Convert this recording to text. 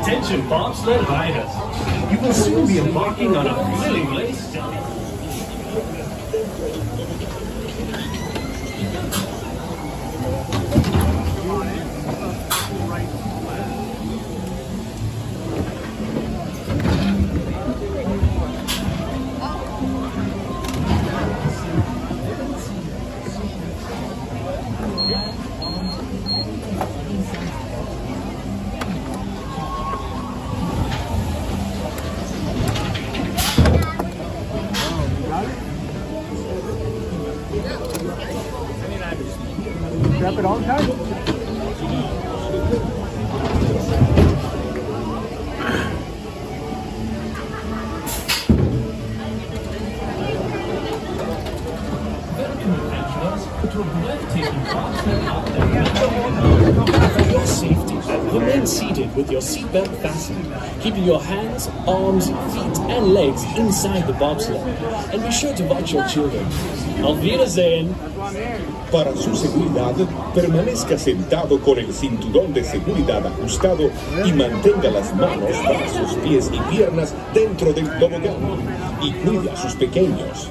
Attention bobsled riders. You will soon be embarking on a thrilling race. wrap it all the time. Very to avoid taking your safety, remain seated with your seatbelt fastened, keeping your hands, arms, feet, and legs inside the bobsled. And be sure to watch your children. Auf Wiedersehen! Para su seguridad, permanezca sentado con el cinturón de seguridad ajustado y mantenga las manos, brazos, pies y piernas dentro del tobogán. Y cuide a sus pequeños.